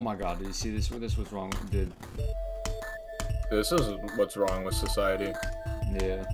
Oh my god, did you see this? This was wrong, dude. This is what's wrong with society. Yeah.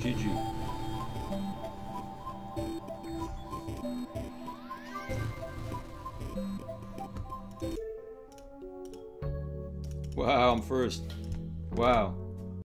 GG. Wow, I'm first. Wow.